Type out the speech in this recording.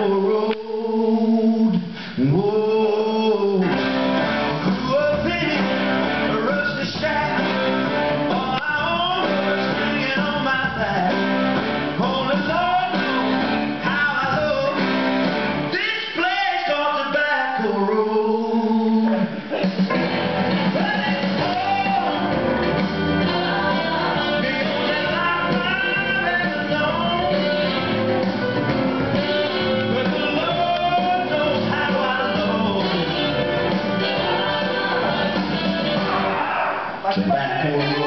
gravel. Back to